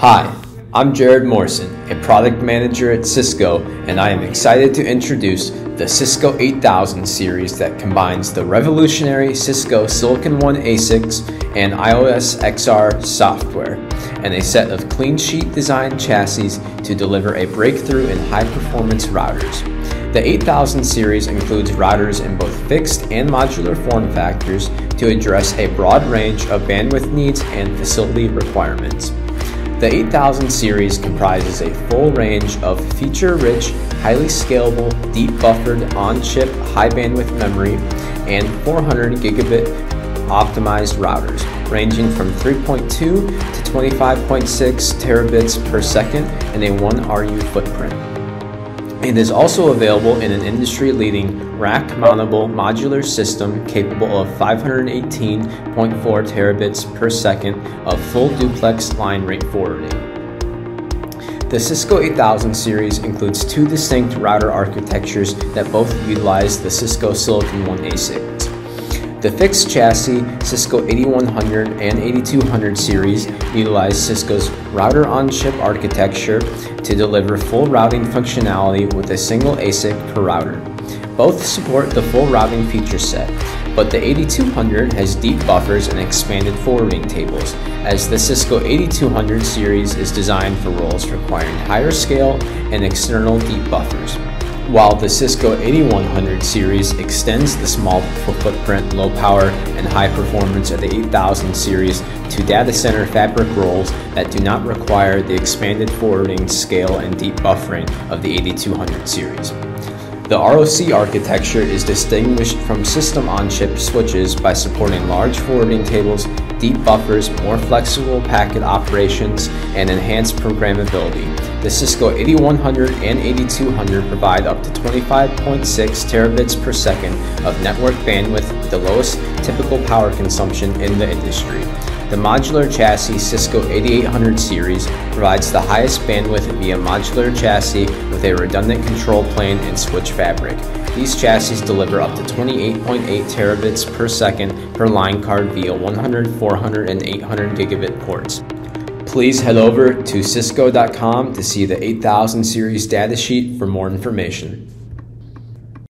Hi, I'm Jared Morrison, a product manager at Cisco, and I am excited to introduce the Cisco 8000 series that combines the revolutionary Cisco Silicon One ASICs and IOS XR software, and a set of clean sheet design chassis to deliver a breakthrough in high performance routers. The 8000 series includes routers in both fixed and modular form factors to address a broad range of bandwidth needs and facility requirements. The 8000 series comprises a full range of feature-rich, highly scalable, deep buffered on-chip high bandwidth memory and 400 gigabit optimized routers ranging from 3.2 to 25.6 terabits per second in a 1 RU footprint. It is also available in an industry-leading rack-mountable modular system capable of 518.4 terabits per second of full duplex line rate forwarding. The Cisco 8000 series includes two distinct router architectures that both utilize the Cisco Silicon One ASICs. The fixed chassis Cisco 8100 and 8200 series utilize Cisco's router on chip architecture to deliver full routing functionality with a single ASIC per router. Both support the full routing feature set, but the 8200 has deep buffers and expanded forwarding tables, as the Cisco 8200 series is designed for roles requiring higher scale and external deep buffers while the Cisco 8100 series extends the small footprint, low power, and high performance of the 8000 series to data center fabric roles that do not require the expanded forwarding scale and deep buffering of the 8200 series. The ROC architecture is distinguished from system-on-chip switches by supporting large forwarding tables deep buffers, more flexible packet operations, and enhanced programmability. The Cisco 8100 and 8200 provide up to 25.6 terabits per second of network bandwidth with the lowest typical power consumption in the industry. The modular chassis Cisco 8800 series provides the highest bandwidth via modular chassis with a redundant control plane and switch fabric. These chassis deliver up to 28.8 terabits per second per line card via 100, 400, and 800 gigabit ports. Please head over to cisco.com to see the 8000 series datasheet for more information.